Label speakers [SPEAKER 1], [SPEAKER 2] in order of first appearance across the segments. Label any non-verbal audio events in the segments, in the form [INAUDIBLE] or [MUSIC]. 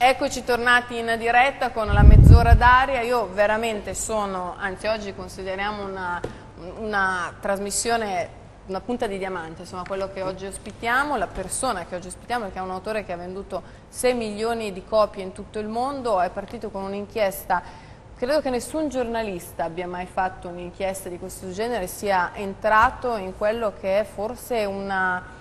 [SPEAKER 1] Eccoci tornati in diretta con la mezz'ora d'aria, io veramente sono, anzi oggi consideriamo una, una trasmissione, una punta di diamante, insomma quello che oggi ospitiamo, la persona che oggi ospitiamo che è un autore che ha venduto 6 milioni di copie in tutto il mondo, è partito con un'inchiesta. Credo che nessun giornalista abbia mai fatto un'inchiesta di questo genere, sia entrato in quello che è forse una,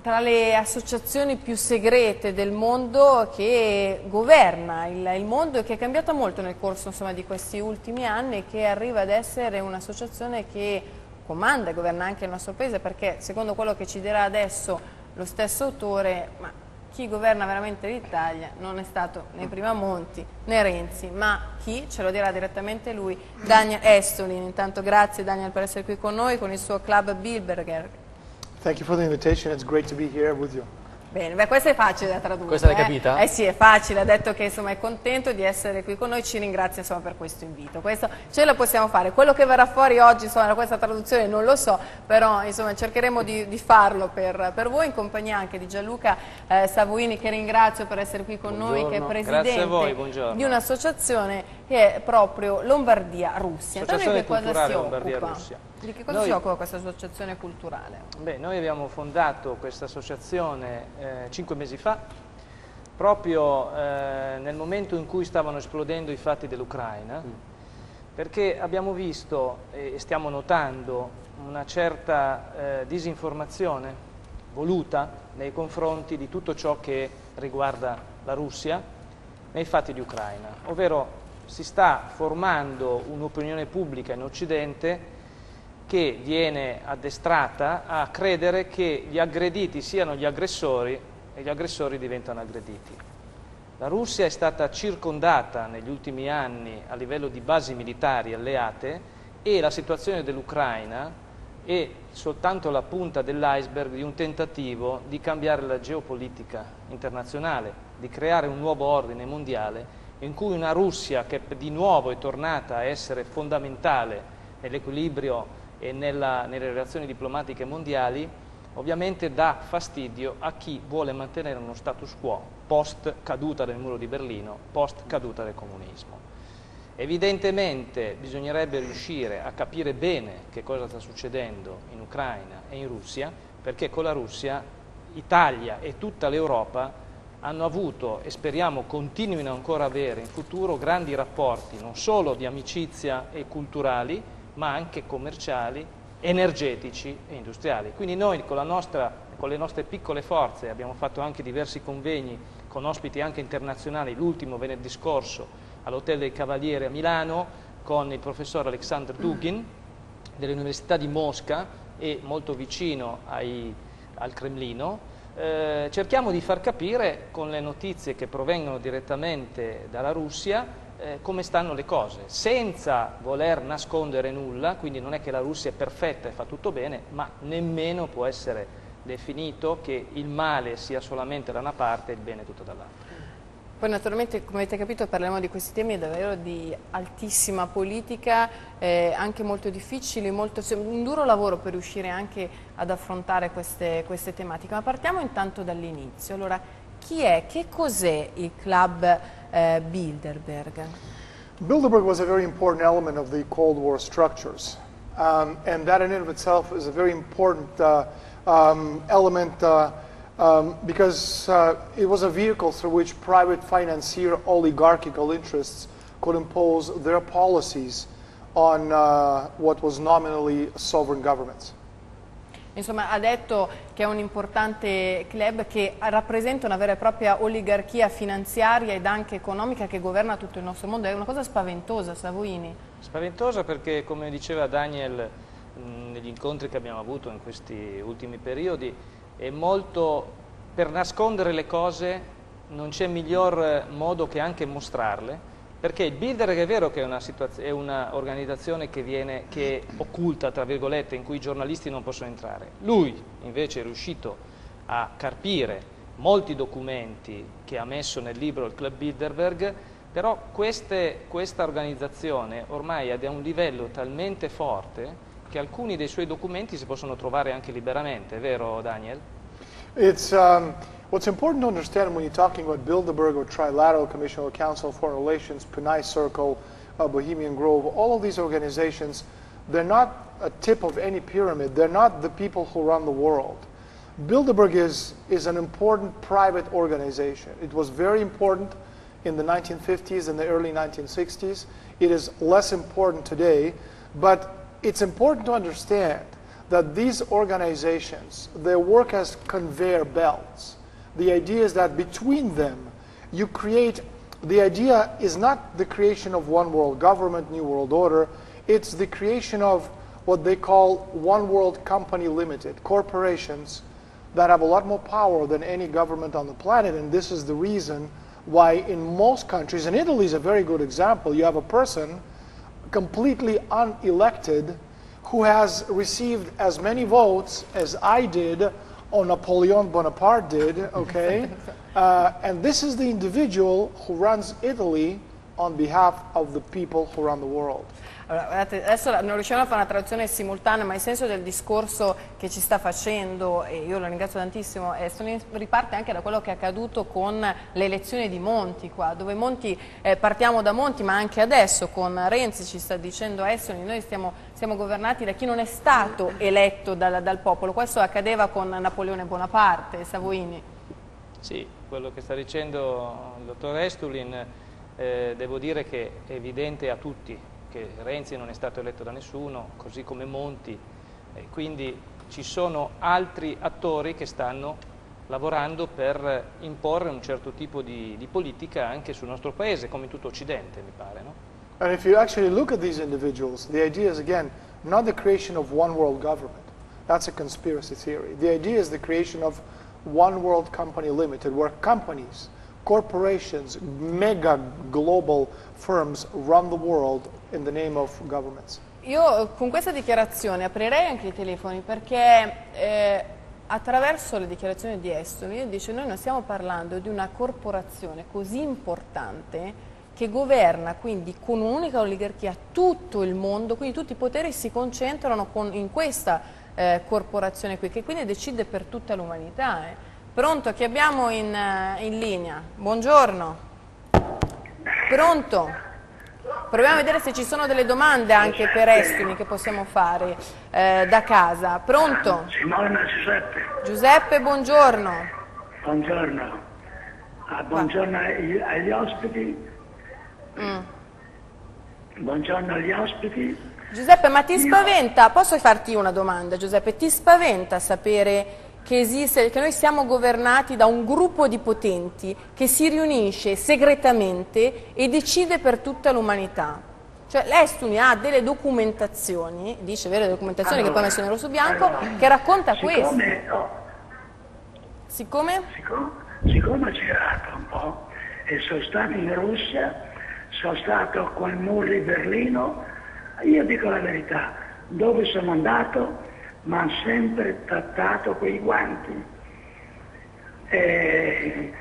[SPEAKER 1] tra le associazioni più segrete del mondo che governa il, il mondo e che è cambiata molto nel corso insomma, di questi ultimi anni e che arriva ad essere un'associazione che comanda e governa anche il nostro paese perché secondo quello che ci dirà adesso lo stesso autore chi governa veramente l'Italia non è stato né Prima Monti né Renzi ma chi ce lo dirà direttamente lui Daniel Estolin. Intanto grazie Daniel per essere qui con noi con il suo club Bilberger
[SPEAKER 2] Thank you for the invitation. It's great to be here with you.
[SPEAKER 1] Bene, beh, questa è facile da tradurre.
[SPEAKER 3] Questa l'hai
[SPEAKER 1] eh?
[SPEAKER 3] capita?
[SPEAKER 1] Eh sì, è facile, ha detto che insomma, è contento di essere qui con noi, ci ringrazia insomma, per questo invito. Questo ce la possiamo fare. Quello che verrà fuori oggi insomma, da questa traduzione non lo so, però insomma, cercheremo di, di farlo per, per, voi, in compagnia anche di Gianluca eh, Savoini, che ringrazio per essere qui con
[SPEAKER 3] buongiorno.
[SPEAKER 1] noi, che è presidente
[SPEAKER 3] voi,
[SPEAKER 1] di un'associazione che è proprio Lombardia-Russia.
[SPEAKER 3] Associazione Culturale Lombardia-Russia.
[SPEAKER 1] Di che cosa noi, si occupa questa associazione culturale?
[SPEAKER 3] Beh, noi abbiamo fondato questa associazione eh, cinque mesi fa, proprio eh, nel momento in cui stavano esplodendo i fatti dell'Ucraina, mm. perché abbiamo visto e stiamo notando una certa eh, disinformazione voluta nei confronti di tutto ciò che riguarda la Russia nei fatti di Ucraina, ovvero si sta formando un'opinione pubblica in Occidente che viene addestrata a credere che gli aggrediti siano gli aggressori e gli aggressori diventano aggrediti. La Russia è stata circondata negli ultimi anni a livello di basi militari alleate e la situazione dell'Ucraina è soltanto la punta dell'iceberg di un tentativo di cambiare la geopolitica internazionale, di creare un nuovo ordine mondiale in cui una Russia che di nuovo è tornata a essere fondamentale nell'equilibrio e nella, nelle relazioni diplomatiche mondiali ovviamente dà fastidio a chi vuole mantenere uno status quo post caduta del muro di Berlino, post caduta del comunismo. Evidentemente bisognerebbe riuscire a capire bene che cosa sta succedendo in Ucraina e in Russia, perché con la Russia Italia e tutta l'Europa hanno avuto e speriamo continuino ancora a avere in futuro grandi rapporti non solo di amicizia e culturali, ma anche commerciali, energetici e industriali. Quindi noi con, nostra, con le nostre piccole forze abbiamo fatto anche diversi convegni con ospiti anche internazionali, l'ultimo venerdì scorso all'Hotel del Cavaliere a Milano con il professor Alexander Dugin dell'Università di Mosca e molto vicino ai, al Cremlino, eh, cerchiamo di far capire con le notizie che provengono direttamente dalla Russia eh, come stanno le cose, senza voler nascondere nulla, quindi non è che la Russia è perfetta e fa tutto bene, ma nemmeno può essere definito che il male sia solamente da una parte e il bene tutto dall'altra.
[SPEAKER 1] Poi naturalmente, come avete capito, parliamo di questi temi davvero di altissima politica, eh, anche molto difficili, molto, un duro lavoro per riuscire anche ad affrontare queste, queste tematiche. Ma partiamo intanto dall'inizio. Allora, chi è, che cos'è il club uh, Bilderberg?
[SPEAKER 2] Bilderberg was a very important element of the Cold War structures. Um, and that in and of itself is a very important uh, um, element uh, um, because uh, it was a vehicle through which private financier oligarchical interests could impose their policies on uh, what was nominally sovereign governments.
[SPEAKER 1] Insomma, ha detto che è un importante club che rappresenta una vera e propria oligarchia finanziaria ed anche economica che governa tutto il nostro mondo. È una cosa spaventosa, Savoini.
[SPEAKER 3] Spaventosa perché, come diceva Daniel negli incontri che abbiamo avuto in questi ultimi periodi, è molto per nascondere le cose non c'è miglior modo che anche mostrarle perché il builder è vero che è un'organizzazione che, che è occulta, tra virgolette, in cui i giornalisti non possono entrare. Lui invece è riuscito a carpire molti documenti che ha messo nel libro il Club Bilderberg, però queste, questa organizzazione ormai è a un livello talmente forte che alcuni dei suoi documenti si possono trovare anche liberamente, è vero Daniel?
[SPEAKER 2] It's, um... What's important to understand when you're talking about Bilderberg or Trilateral Commission or Council of Foreign Relations, Pinay Circle, uh, Bohemian Grove, all of these organizations, they're not a tip of any pyramid. They're not the people who run the world. Bilderberg is, is an important private organization. It was very important in the 1950s and the early 1960s. It is less important today, but it's important to understand that these organizations, they work as conveyor belts. The idea is that between them, you create, the idea is not the creation of one world government, new world order, it's the creation of what they call one world company limited, corporations that have a lot more power than any government on the planet, and this is the reason why in most countries, and Italy is a very good example, you have a person completely unelected who has received as many votes as I did or Napoleon Bonaparte did, okay? [LAUGHS] uh, and this is the individual who runs Italy on behalf of the people who run the world.
[SPEAKER 1] Allora, guardate, adesso non riusciamo a fare una traduzione simultanea, ma il senso del discorso che ci sta facendo, e io lo ringrazio tantissimo, eh, riparte anche da quello che è accaduto con le elezioni di Monti qua, dove Monti, eh, partiamo da Monti, ma anche adesso con Renzi ci sta dicendo Essoni, noi stiamo, siamo governati da chi non è stato eletto dal, dal popolo, questo accadeva con Napoleone Bonaparte, Savoini.
[SPEAKER 3] Sì, quello che sta dicendo il dottor Estulin, eh, devo dire che è evidente a tutti, che Renzi non è stato eletto da nessuno, così come Monti, e quindi ci sono altri attori che stanno lavorando per imporre un certo tipo di, di politica anche sul nostro paese, come in tutto Occidente, mi pare. No?
[SPEAKER 2] And if you actually look at these individuals, the idea is again not the creation of one world government. That's a conspiracy theory. The idea is the creation of one world company limited, where companies, corporations, mega global firms run the world in the name of governments.
[SPEAKER 1] Io con questa dichiarazione aprirei anche i telefoni perché eh, attraverso le dichiarazioni di Estoni dice noi non stiamo parlando di una corporazione così importante che governa quindi con un'unica oligarchia tutto il mondo, quindi tutti i poteri si concentrano con, in questa eh, corporazione qui che quindi decide per tutta l'umanità. Eh. Pronto, chi abbiamo in, eh, in linea? Buongiorno. Pronto? Proviamo a vedere se ci sono delle domande anche per Estimi che possiamo fare eh, da casa. Pronto?
[SPEAKER 4] Simona Giuseppe.
[SPEAKER 1] Giuseppe, buongiorno.
[SPEAKER 4] Buongiorno. Ah, buongiorno agli, agli ospiti. Mm. Buongiorno agli ospiti.
[SPEAKER 1] Giuseppe, ma ti spaventa, posso farti una domanda Giuseppe, ti spaventa sapere che, esiste, che noi siamo governati da un gruppo di potenti che si riunisce segretamente e decide per tutta l'umanità. Cioè l'Estuni ha delle documentazioni, dice vere documentazioni allora, che poi messo nero su bianco, allora, che racconta
[SPEAKER 4] siccome,
[SPEAKER 1] questo.
[SPEAKER 4] Oh,
[SPEAKER 1] siccome?
[SPEAKER 4] Siccome, siccome ho girato un po' e sono stato in Russia, sono stato con il muro di Berlino, io dico la verità, dove sono andato ma hanno sempre trattato quei guanti. E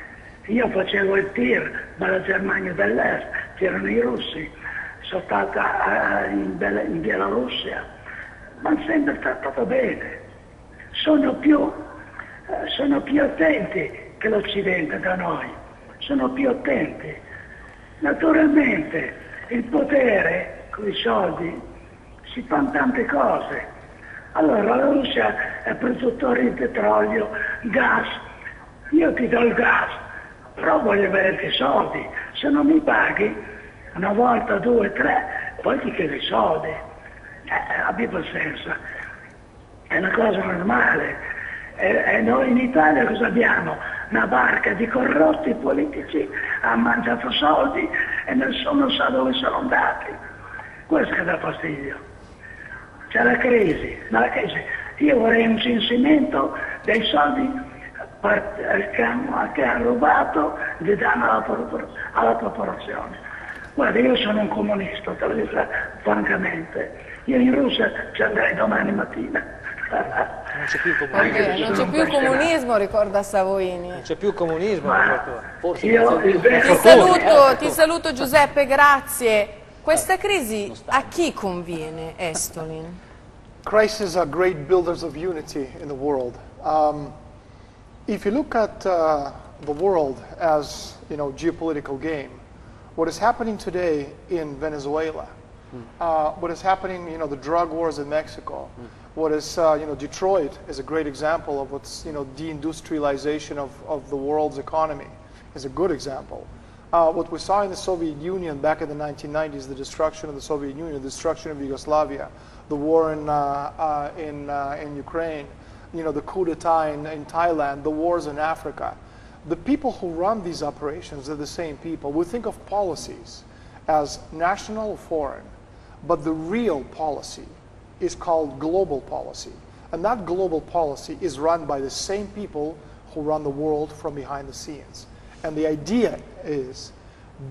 [SPEAKER 4] io facevo il tir dalla Germania dell'Est, c'erano i russi, sono stata in, in Bielorussia, ma hanno sempre trattato bene. Sono più, eh, sono più attenti che l'Occidente da noi, sono più attenti. Naturalmente il potere con i soldi si fanno tante cose, allora la Russia è produttore di petrolio, gas, io ti do il gas, però voglio avere i soldi, se non mi paghi una volta, due, tre, poi ti chiedo i soldi. Eh, abbi pazienza, è una cosa normale. E, e, noi in Italia cosa abbiamo? Una barca di corrotti politici ha mangiato soldi e nessuno sa dove sono andati. Questo che dà fastidio c'è la crisi, ma la crisi. Io vorrei un censimento dei soldi che hanno, che hanno rubato di danno alla, alla popolazione. Guarda, io sono un comunista, te lo dico francamente. Io in Russia ci andrei domani mattina.
[SPEAKER 3] Non c'è più comunismo.
[SPEAKER 1] non c'è più comunismo, ricorda Savoini.
[SPEAKER 3] Non c'è più comunismo.
[SPEAKER 1] Forse io, ti, saluto, ti saluto Giuseppe, grazie. Questa crisi a chi conviene, Estolin?
[SPEAKER 2] Crises are great builders of unity in the world. Um, if you look at uh, the world as you know geopolitical game, what is happening today in Venezuela, uh, what is happening, you know, the drug wars in Mexico, what is, uh, you know, Detroit is a great example of what's, you know, deindustrialization of, of the world's economy is a good example. Uh, what we saw in the Soviet Union back in the 1990s, the destruction of the Soviet Union, the destruction of Yugoslavia, the war in, uh, uh, in, uh, in Ukraine, you know, the coup d'etat in, in Thailand, the wars in Africa. The people who run these operations are the same people. We think of policies as national or foreign, but the real policy is called global policy. And that global policy is run by the same people who run the world from behind the scenes. And the idea is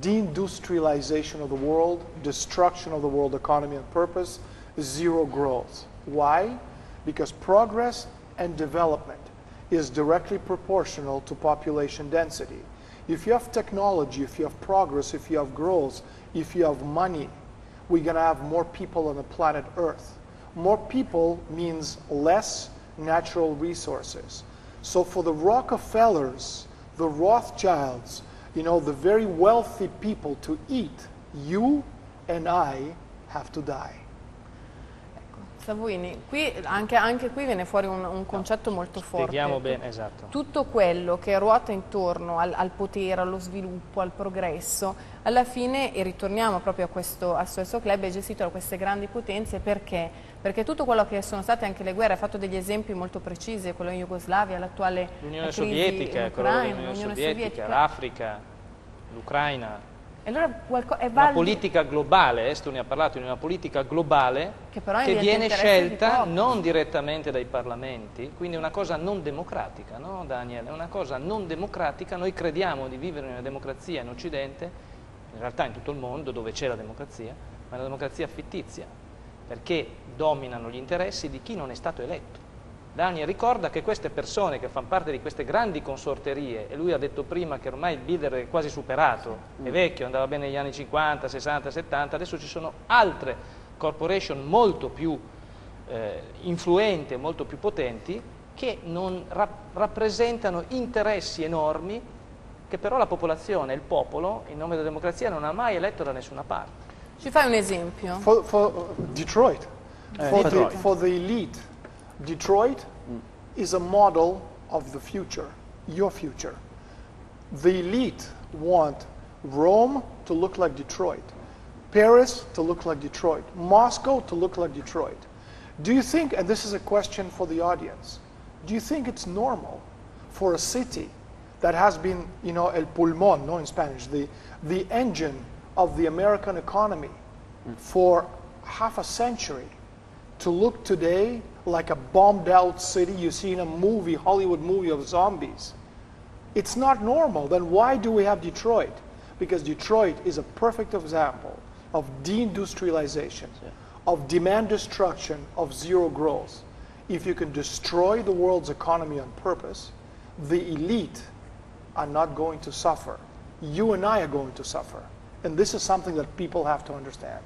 [SPEAKER 2] deindustrialization of the world, destruction of the world economy and purpose, zero growth. Why? Because progress and development is directly proportional to population density. If you have technology, if you have progress, if you have growth, if you have money, we're going to have more people on the planet Earth. More people means less natural resources. So for the Rockefellers, the Rothschilds, you know, the very wealthy people to eat, you and I have to die.
[SPEAKER 1] Savuini, qui, anche, anche qui viene fuori un, un concetto molto forte.
[SPEAKER 3] Spieghiamo bene, esatto.
[SPEAKER 1] Tutto quello che ruota intorno al, al potere, allo sviluppo, al progresso, alla fine, e ritorniamo proprio a questo, al stesso club, è gestito da queste grandi potenze perché? Perché tutto quello che sono state anche le guerre, ha fatto degli esempi molto precisi, quello in Jugoslavia, l'attuale
[SPEAKER 3] L'Unione Sovietica,
[SPEAKER 1] l'Unione
[SPEAKER 3] Sovietica. l'Africa, l'Ucraina.
[SPEAKER 1] Allora
[SPEAKER 3] Una politica globale, Esto ne ha parlato di una politica globale
[SPEAKER 1] Che
[SPEAKER 3] che viene
[SPEAKER 1] di
[SPEAKER 3] scelta
[SPEAKER 1] pochi.
[SPEAKER 3] non direttamente dai parlamenti, quindi è una cosa non democratica, no Daniel? È una cosa non democratica, noi crediamo di vivere in una democrazia in Occidente, in realtà in tutto il mondo dove c'è la democrazia, ma è una democrazia fittizia, perché dominano gli interessi di chi non è stato eletto. Daniel ricorda che queste persone che fanno parte di queste grandi consorterie, e lui ha detto prima che ormai il leader è quasi superato, è vecchio, andava bene negli anni 50, 60, 70, adesso ci sono altre corporation molto più eh, influenti e molto più potenti che non rap- rappresentano interessi enormi che però la popolazione, il popolo, in nome della democrazia, non ha mai eletto da nessuna parte.
[SPEAKER 1] Ci fai un esempio?
[SPEAKER 2] For, for Detroit, for,
[SPEAKER 3] Detroit.
[SPEAKER 2] The, for the elite, Detroit is a model of the future, your future. The elite want Rome to look like Detroit, Paris to look like Detroit, Moscow to look like Detroit. Do you think, and this is a question for the audience, do you think it's normal for a city that has been, you know, el pulmón, no in Spanish, the, the engine of the American economy for half a century to look today like a bombed out city you see in a movie, Hollywood movie of zombies. It's not normal. Then why do we have Detroit? Because Detroit is a perfect example of deindustrialization, of demand destruction, of zero growth. If you can destroy the world's economy on purpose, the elite are not going to suffer. You and I are going to suffer. And this is something that people have to understand.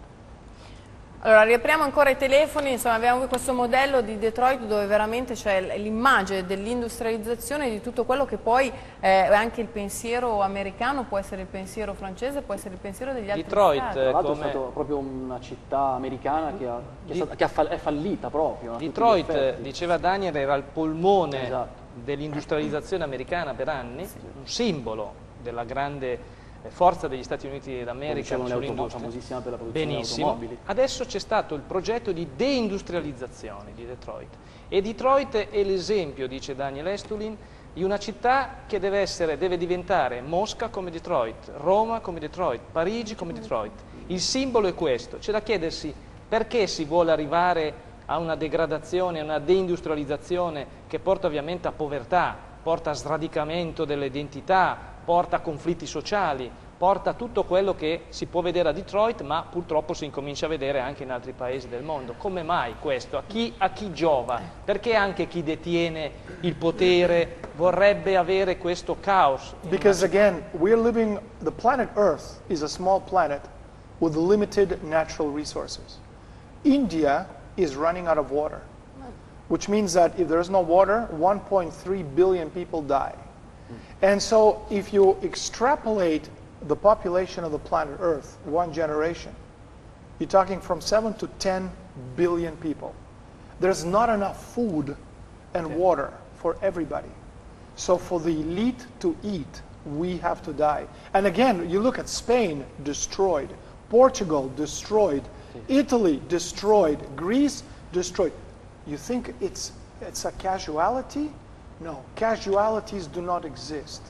[SPEAKER 1] Allora, riapriamo ancora i telefoni, insomma abbiamo questo modello di Detroit dove veramente c'è l'immagine dell'industrializzazione di tutto quello che poi eh, è anche il pensiero americano, può essere il pensiero francese, può essere il pensiero degli altri
[SPEAKER 3] Detroit,
[SPEAKER 1] stati.
[SPEAKER 5] Tra l'altro
[SPEAKER 3] come-
[SPEAKER 5] è stata proprio una città americana che, ha- che è, stata- che ha fall- è fallita proprio.
[SPEAKER 3] Detroit, diceva Daniel, era il polmone
[SPEAKER 5] Esatto.
[SPEAKER 3] dell'industrializzazione americana per anni, un simbolo della grande eh, forza degli Stati Uniti d'America sull'industria.
[SPEAKER 5] famosissima per la produzione di
[SPEAKER 3] Benissimo.
[SPEAKER 5] automobili.
[SPEAKER 3] Adesso c'è stato il progetto di deindustrializzazione di Detroit e Detroit è l'esempio, dice Daniel Estulin, di una città che deve, essere, deve diventare Mosca come Detroit, Roma come Detroit, Parigi come Detroit. Il simbolo è questo. C'è da chiedersi perché si vuole arrivare a una degradazione, a una deindustrializzazione che porta ovviamente a povertà, porta a sradicamento delle identità, porta a conflitti sociali, porta a tutto quello che si può vedere a Detroit, ma purtroppo si incomincia a vedere anche in altri paesi del mondo. Come mai questo? A chi, a chi giova? Perché anche chi detiene il potere vorrebbe avere questo caos?
[SPEAKER 2] Because again, we're living, the planet Earth is a small planet with limited natural resources. India is running out of water. which means that if there is no water, 1.3 billion people die. And so if you extrapolate the population of the planet Earth, one generation, you're talking from 7 to 10 billion people. There's not enough food and water for everybody. So for the elite to eat, we have to die. And again, you look at Spain, destroyed. Portugal, destroyed. Italy, destroyed. Greece, destroyed. You think it's, it's a casualty? No, casualties do not exist.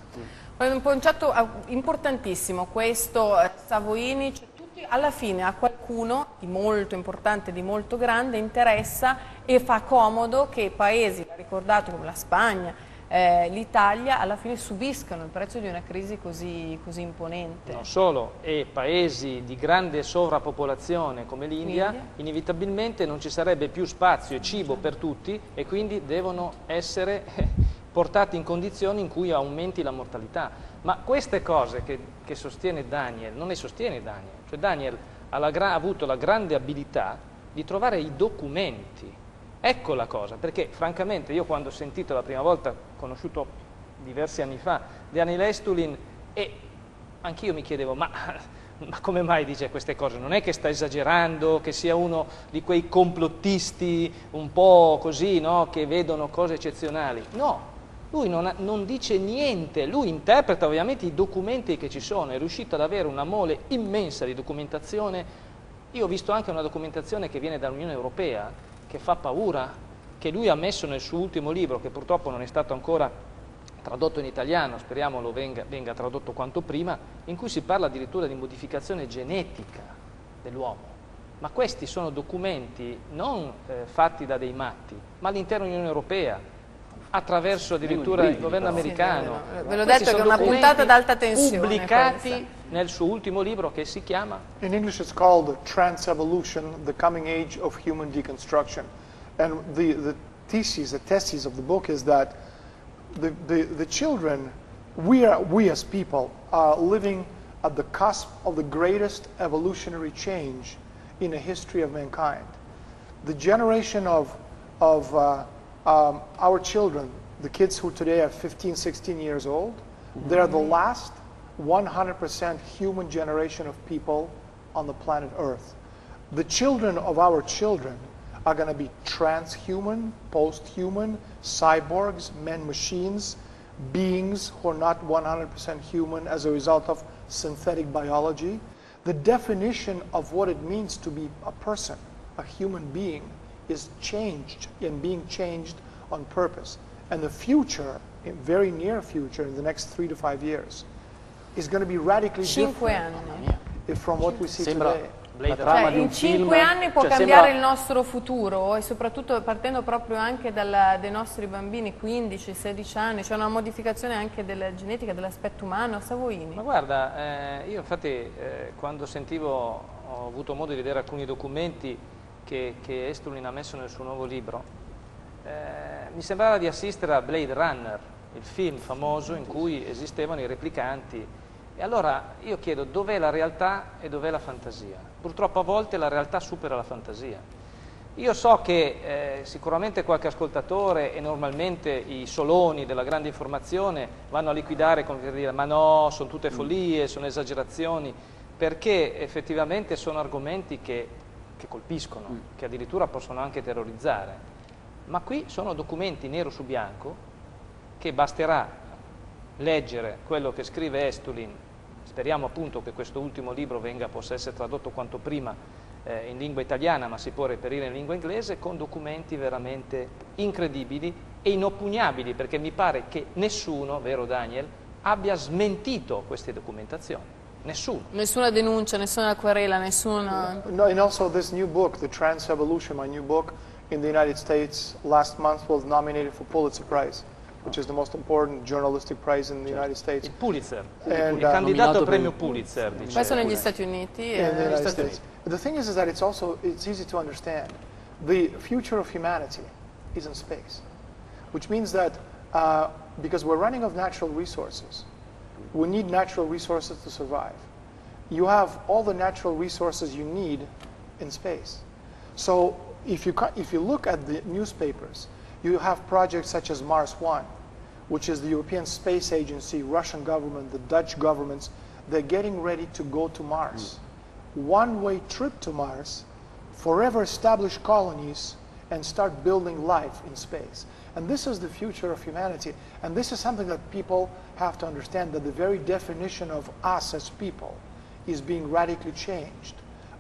[SPEAKER 1] È un concetto eh, importantissimo questo, eh, Savoini, cioè tutti, alla fine a qualcuno di molto importante, di molto grande, interessa e fa comodo che paesi, ricordato come la Spagna, eh, l'Italia, alla fine subiscano il prezzo di una crisi così, così imponente.
[SPEAKER 3] Non solo, e paesi di grande sovrappopolazione come l'India, inevitabilmente non ci sarebbe più spazio e cibo per tutti e quindi devono essere portati in condizioni in cui aumenti la mortalità. Ma queste cose che, che sostiene Daniel, non le sostiene Daniel, cioè Daniel ha, la ha avuto la grande abilità di trovare i documenti. Ecco la cosa, perché francamente io quando ho sentito la prima volta, conosciuto diversi anni fa, Daniel Estulin e anch'io mi chiedevo, ma, ma come mai dice queste cose? Non è che sta esagerando, che sia uno di quei complottisti un po' così, no? che vedono cose eccezionali. No, lui non, non dice niente, lui interpreta ovviamente i documenti che ci sono, è riuscito ad avere una mole immensa di documentazione. Io ho visto anche una documentazione che viene dall'Unione Europea, che fa paura, che lui ha messo nel suo ultimo libro, che purtroppo non è stato ancora tradotto in italiano, speriamo lo venga, venga tradotto quanto prima, in cui si parla addirittura di modificazione genetica dell'uomo. Ma questi sono documenti non eh, fatti da dei matti, ma all'interno dell'Unione Europea, attraverso addirittura il governo americano.
[SPEAKER 1] Sì, ve l'ho detto che è una puntata ad alta tensione
[SPEAKER 3] Pubblicati
[SPEAKER 1] questa.
[SPEAKER 3] Nel suo ultimo libro che si chiama
[SPEAKER 2] In English, it's called Trans-Evolution, the Coming Age of Human Deconstruction. And the, the thesis, the thesis of the book is that the, the, the children, we, are, we as people, are living at the cusp of the greatest evolutionary change in the history of mankind. The generation of, of uh, um, our children, the kids who today are 15, 16 years old, they're the last 100% human generation of people on the planet Earth. The children of our children are going to be transhuman, post-human, cyborgs, men machines, beings who are not 100% human as a result of synthetic biology. The definition of what it means to be a person, a human being, is changed and being changed on purpose. And the future, in very near future, in the next three to five years, is going to be radically
[SPEAKER 1] Cinque
[SPEAKER 2] different
[SPEAKER 1] anni.
[SPEAKER 2] from what we see
[SPEAKER 5] Sembra
[SPEAKER 2] today.
[SPEAKER 5] la
[SPEAKER 3] Blade
[SPEAKER 5] trama
[SPEAKER 1] Cioè,
[SPEAKER 5] di
[SPEAKER 1] in
[SPEAKER 5] film.
[SPEAKER 1] cinque anni può
[SPEAKER 5] cioè,
[SPEAKER 1] cambiare
[SPEAKER 5] sembra-
[SPEAKER 1] il nostro futuro e soprattutto partendo proprio anche dalla- dai nostri bambini 15-16 anni, c'è una modificazione anche della genetica, dell'aspetto umano, Savoini.
[SPEAKER 3] Ma guarda, eh, io infatti eh, quando sentivo, ho avuto modo di vedere alcuni documenti che, che Estulin ha messo nel suo nuovo libro, eh, mi sembrava di assistere a Blade Runner, il film famoso in cui esistevano i replicanti. E allora io chiedo dov'è la realtà e dov'è la fantasia? Purtroppo a volte la realtà supera la fantasia. Io so che eh, sicuramente qualche ascoltatore e normalmente i soloni della grande informazione vanno a liquidare come per dire ma no, sono tutte follie, sono esagerazioni, perché effettivamente sono argomenti che, che colpiscono, che addirittura possono anche terrorizzare. Ma qui sono documenti nero su bianco che basterà leggere quello che scrive Estulin, speriamo appunto che questo ultimo libro venga, possa essere tradotto quanto prima eh, in lingua italiana, ma si può reperire in lingua inglese, con documenti veramente incredibili e inoppugnabili, perché mi pare che nessuno, vero Daniel, abbia smentito queste documentazioni. Nessuno.
[SPEAKER 1] Nessuna denuncia, nessuna querela, nessuna...
[SPEAKER 2] No, and also this new book, The Trans Evolution, my new book in the United States last month was nominated for Pulitzer Prize, which is the most important journalistic prize in the United States.
[SPEAKER 3] Il Pulitzer,
[SPEAKER 2] And,
[SPEAKER 3] il
[SPEAKER 2] uh,
[SPEAKER 3] candidato al premio Pulitzer, dice.
[SPEAKER 1] Questo negli Stati Uniti.
[SPEAKER 2] in the United States. The thing is, is that it's also it's easy to understand. The future of humanity is in space, which means that uh, because we're running of natural resources, we need natural resources to survive. You have all the natural resources you need in space. So if you, if you look at the newspapers, you have projects such as Mars One, which is the European Space Agency, Russian government, the Dutch governments, they're getting ready to go to Mars. Hmm. One-way trip to Mars, forever establish colonies, and start building life in space. And this is the future of humanity. And this is something that people have to understand, that the very definition of us as people is being radically changed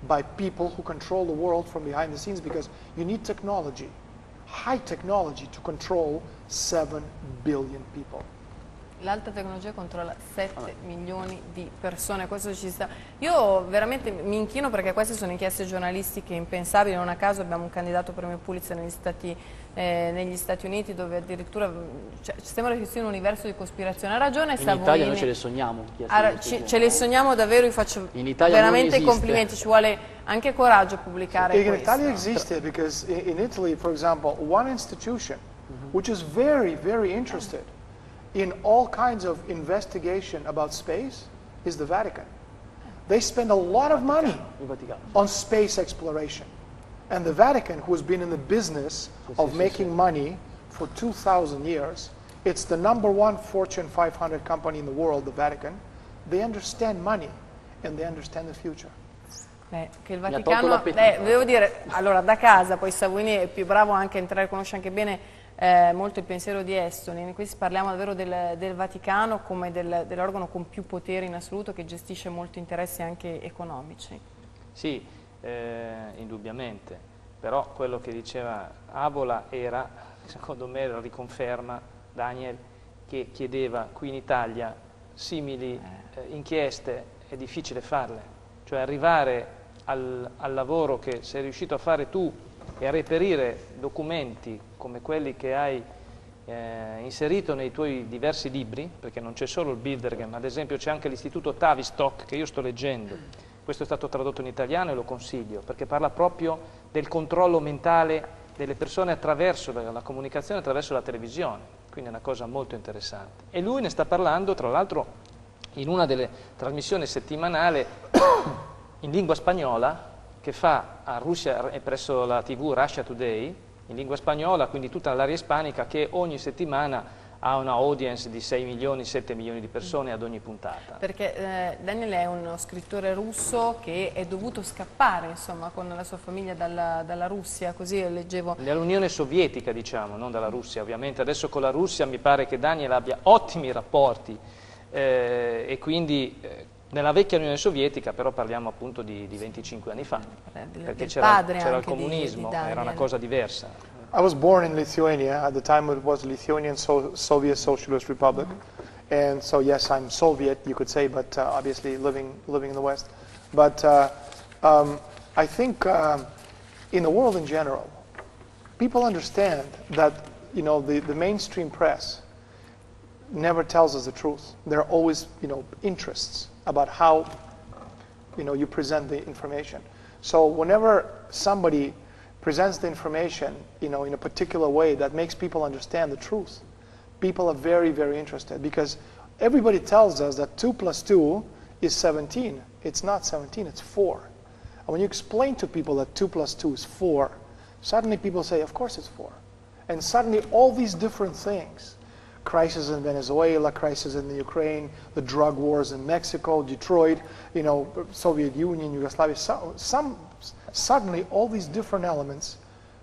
[SPEAKER 2] by people who control the world from behind the scenes because you need technology, high technology to control 7 billion people.
[SPEAKER 1] L'alta tecnologia controlla 7 milioni di persone, questo ci sta. Io veramente mi inchino perché queste sono inchieste giornalistiche impensabili, non a caso abbiamo un candidato premio Pulitzer negli Stati, eh, negli Stati Uniti dove addirittura cioè, sembra che sia un universo di cospirazione. Ha ragione
[SPEAKER 5] In
[SPEAKER 1] Savoini.
[SPEAKER 5] Italia noi ce le sogniamo. chi ha
[SPEAKER 1] Ha ra-
[SPEAKER 5] scritto
[SPEAKER 1] ci-
[SPEAKER 5] questo
[SPEAKER 1] ce le sogniamo davvero, vi faccio
[SPEAKER 5] In Italia
[SPEAKER 1] veramente
[SPEAKER 5] esiste.
[SPEAKER 1] complimenti, ci vuole anche coraggio a pubblicare
[SPEAKER 2] In
[SPEAKER 1] questo.
[SPEAKER 2] Italy existed because i- in Italy, for example, one institution which is very, very interested in all kinds of investigation about space is the Vatican. They spend a lot of money on space exploration. And the Vatican, who has been in the business of making money for 2,000 years, it's the number one Fortune 500 company in the world, the Vatican. They understand money and they understand the future.
[SPEAKER 1] Eh, che il Vaticano,
[SPEAKER 5] l'appetito.
[SPEAKER 1] eh, devo dire, allora da casa, poi Savini è più bravo anche a entrare, conosce anche bene eh, molto il pensiero di Estoni, qui parliamo davvero del, del Vaticano come del- dell'organo con più potere in assoluto che gestisce molti interessi anche economici.
[SPEAKER 3] Sì, eh, indubbiamente, però quello che diceva Avola era, secondo me, la riconferma, Daniel, che chiedeva qui in Italia simili eh, inchieste, è difficile farle, cioè arrivare al, al lavoro che sei riuscito a fare tu e a reperire documenti come quelli che hai eh, inserito nei tuoi diversi libri, perché non c'è solo il Bildergem, ad esempio c'è anche l'istituto Tavistock che io sto leggendo. Questo è stato tradotto in italiano e lo consiglio, perché parla proprio del controllo mentale delle persone attraverso la comunicazione, attraverso la televisione, quindi è una cosa molto interessante. E lui ne sta parlando, tra l'altro, in una delle trasmissioni settimanali [COUGHS] in lingua spagnola che fa a Russia e presso la TV Russia Today in lingua spagnola, quindi tutta l'area ispanica che ogni settimana ha una audience di 6 milioni, 7 milioni di persone ad ogni puntata.
[SPEAKER 1] Perché eh, Daniel è uno scrittore russo che è dovuto scappare insomma, con la sua famiglia dalla, dalla Russia, così leggevo
[SPEAKER 3] Dall'Unione Sovietica, diciamo, non dalla Russia, ovviamente. Adesso con la Russia mi pare che Daniel abbia ottimi rapporti eh, e quindi eh, nella vecchia Unione Sovietica, però parliamo appunto di, di 25 anni fa,
[SPEAKER 1] Eh, del-
[SPEAKER 3] perché c'era, il
[SPEAKER 1] anche di-
[SPEAKER 3] comunismo,
[SPEAKER 1] di
[SPEAKER 3] era una cosa diversa.
[SPEAKER 2] I was born in Lithuania. At the time, it was Lithuanian so- Soviet Socialist Republic, and so yes, I'm Soviet, you could say, but uh, obviously living living in the West. But uh, um, I think um, in the world in general, people understand that you know the, the mainstream press never tells us the truth. There are always you know interests about how you know you present the information. So whenever somebody presents the information you know in a particular way that makes people understand the truth, people are very very interested because everybody tells us that 2 plus 2 is 17. It's not 17, it's 4. And when you explain to people that 2 plus 2 is 4, suddenly people say, of course it's 4. And suddenly all these different things, crisis in Venezuela, crisis in the Ukraine, the drug wars in Mexico, Detroit, you know, Soviet Union, Yugoslavia, so, some, suddenly all these different elements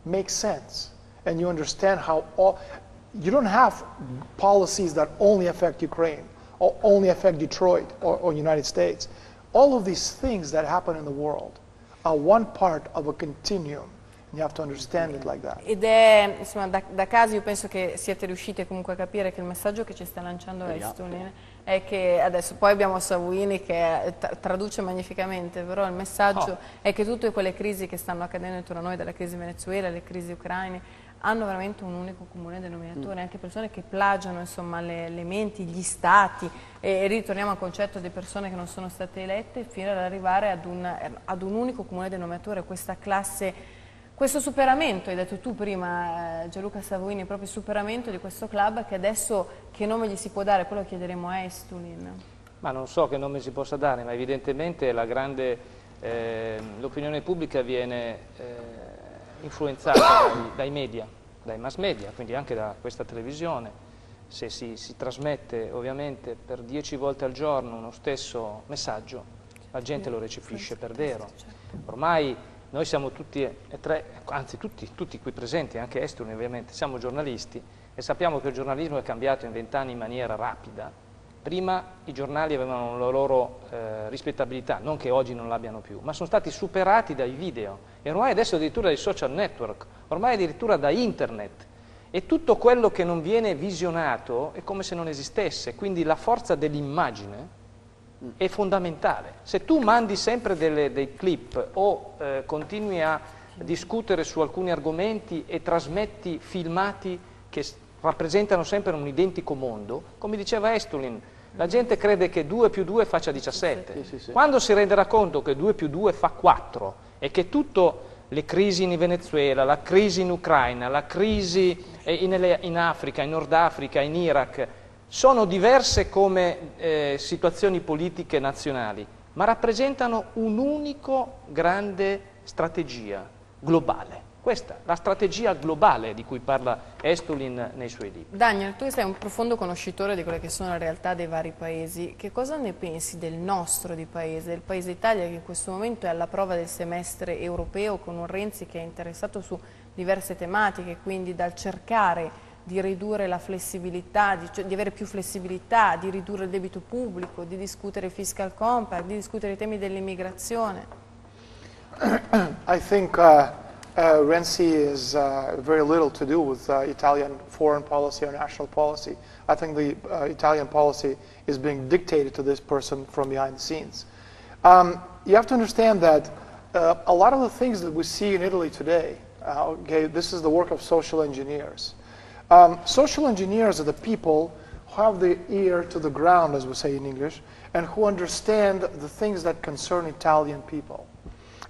[SPEAKER 2] make sense. And you understand how all, you don't have policies that only affect Ukraine or only affect Detroit or, or United States. All of these things that happen in the world are one part of a continuum. You have to understand it like that.
[SPEAKER 1] Ed è, insomma, da, da casa io penso che siete riusciti comunque a capire che il messaggio che ci sta lanciando Estulin è che adesso poi abbiamo Savini che tra- traduce magnificamente, però il messaggio è che tutte quelle crisi che stanno accadendo intorno a noi, dalla crisi Venezuela, alle crisi ucraine, hanno veramente un unico comune denominatore, anche persone che plagiano insomma, le, le menti, gli stati. E ritorniamo al concetto di persone che non sono state elette fino ad arrivare ad un, ad un unico comune denominatore, questa classe questo superamento, hai detto tu prima eh, Gianluca Savoini, proprio il superamento di questo club che adesso che nome gli si può dare? Quello chiederemo a Estulin.
[SPEAKER 3] Ma non so che nome si possa dare, ma evidentemente la grande, eh, l'opinione pubblica viene eh, influenzata dai, dai media, dai mass media, quindi anche da questa televisione, se si, si, trasmette ovviamente per dieci volte al giorno uno stesso messaggio, la gente lo recepisce per vero. Ormai noi siamo tutti e tre, anzi tutti, tutti qui presenti, anche esteri ovviamente, siamo giornalisti e sappiamo che il giornalismo è cambiato in vent'anni in maniera rapida. Prima i giornali avevano la loro eh, rispettabilità, non che oggi non l'abbiano più, ma sono stati superati dai video e ormai adesso addirittura dai social network, ormai addirittura da internet e tutto quello che non viene visionato è come se non esistesse, quindi la forza dell'immagine è fondamentale. Se tu mandi sempre delle, dei clip o eh, continui a discutere su alcuni argomenti e trasmetti filmati che rappresentano sempre un identico mondo, come diceva Estulin, la gente crede che 2 più 2 faccia 17. Sì, sì, sì. Quando si renderà conto che 2 più 2 fa 4 e che tutte le crisi in Venezuela, la crisi in Ucraina, la crisi in, in Africa, in Nord Africa, in Iraq, sono diverse come eh, situazioni politiche nazionali, ma rappresentano un'unico grande strategia globale. Questa, la strategia globale di cui parla Estulin nei suoi libri.
[SPEAKER 1] Daniel, tu sei un profondo conoscitore di quelle che sono le realtà dei vari paesi. Che cosa ne pensi del nostro di paese, del paese Italia che in questo momento è alla prova del semestre europeo con un Renzi che è interessato su diverse tematiche, quindi dal cercare di ridurre la flessibilità, di, cioè, di, avere più flessibilità, di ridurre il debito pubblico, di discutere il fiscal compact, di discutere i temi dell'immigrazione?
[SPEAKER 2] I think uh, uh, Renzi has uh, very little to do with uh, Italian foreign policy or national policy. I think the uh, Italian policy is being dictated to this person from behind the scenes. Um, you have to understand that uh, a lot of the things that we see in Italy today, okay, this is the work of social engineers. Um, social engineers are the people who have the ear to the ground, as we say in English, and who understand the things that concern Italian people.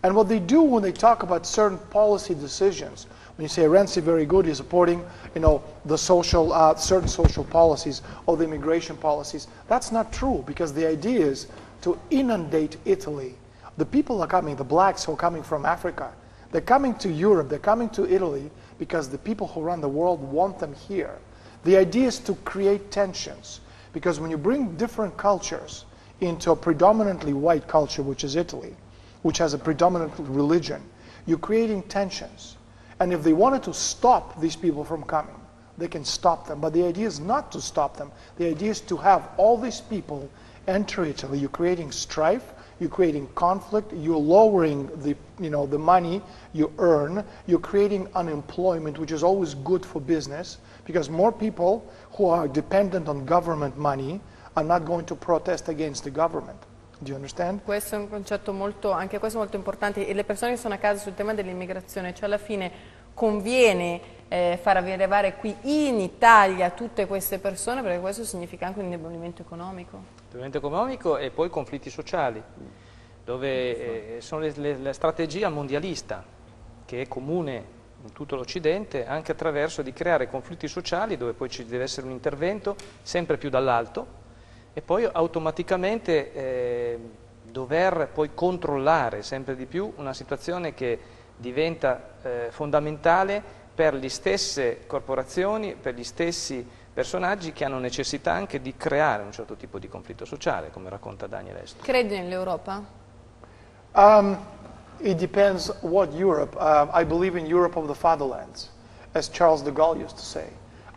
[SPEAKER 2] And what they do when they talk about certain policy decisions, when you say Renzi very good, he's supporting, you know, the social, uh, certain social policies or the immigration policies, that's not true because the idea is to inundate Italy. The people are coming, the blacks who are coming from Africa, they're coming to Europe, they're coming to Italy because the people who run the world want them here. The idea is to create tensions because when you bring different cultures into a predominantly white culture, which is Italy, which has a predominant religion, you're creating tensions. And if they wanted to stop these people from coming, they can stop them. But the idea is not to stop them. The idea is to have all these people enter Italy. You're creating strife, you're creating conflict, you're lowering the, you know, the money you earn, you're creating unemployment, which is always good for business, because more people who are dependent on government money are not going to protest against the government.
[SPEAKER 1] Questo è un concetto molto, anche questo molto importante, e le persone che sono a casa sul tema dell'immigrazione, cioè alla fine conviene eh, far arrivare qui in Italia tutte queste persone perché questo significa anche un indebolimento economico.
[SPEAKER 3] Indebolimento economico e poi conflitti sociali, dove eh, sono le, le, la strategia mondialista che è comune in tutto l'Occidente anche attraverso di creare conflitti sociali dove poi ci deve essere un intervento sempre più dall'alto e poi automaticamente eh, dover poi controllare sempre di più una situazione che diventa eh, fondamentale per le stesse corporazioni, per gli stessi personaggi che hanno necessità anche di creare un certo tipo di conflitto sociale, come racconta Daniel Est.
[SPEAKER 1] Credi nell'Europa?
[SPEAKER 2] Um, it depends what Europe. Uh, I believe in Europe of the fatherlands, as Charles de Gaulle used to say.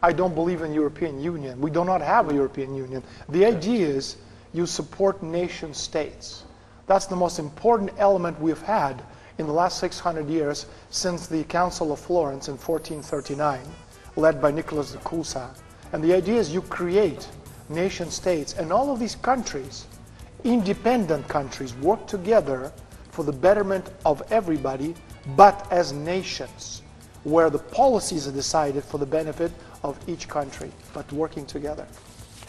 [SPEAKER 2] I don't believe in European Union. We do not have a European Union. The idea is you support nation states. That's the most important element we've had in the last 600 years since the Council of Florence in 1439, led by Nicholas de Cusa. And the idea is you create nation states, and all of these countries, independent countries, work together for the betterment of everybody, but as nations, where the policies are decided for the benefit of each country, but working together.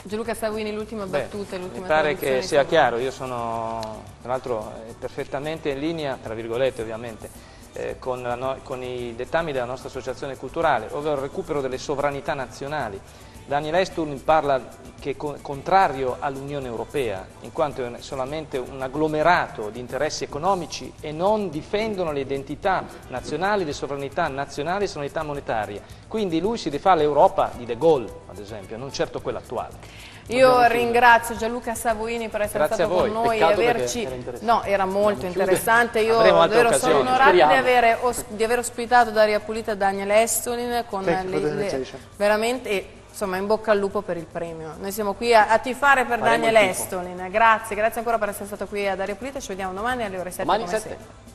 [SPEAKER 1] Gianluca Savini, l'ultima battuta, l'ultima
[SPEAKER 3] Mi pare che sia chiaro, io sono tra l'altro eh, perfettamente in linea, tra virgolette ovviamente, eh, con, no con, i dettami della nostra associazione culturale, ovvero il recupero delle sovranità nazionali. Daniel Esturn parla che è co- contrario all'Unione Europea, in quanto è solamente un agglomerato di interessi economici e non difendono le identità nazionali, le sovranità nazionali e sovranità monetarie. Quindi lui si rifà all'Europa di De Gaulle, ad esempio, non certo quella attuale.
[SPEAKER 1] Io ringrazio Gianluca Savoini per essere
[SPEAKER 3] Grazie
[SPEAKER 1] stato con noi e
[SPEAKER 5] Peccato
[SPEAKER 1] averci... No, era molto interessante. Io davvero sono onorata di, aver ospitato Daria Pulita e Daniel Estolin con le- le- veramente e, insomma in bocca al lupo per il premio. Noi siamo qui a, a tifare per
[SPEAKER 5] Faremo
[SPEAKER 1] Daniel. Estolin. Grazie, grazie ancora per essere stato qui a Daria Pulita. Ci vediamo domani alle ore 7
[SPEAKER 5] Domani
[SPEAKER 1] come
[SPEAKER 5] 7.
[SPEAKER 1] sempre.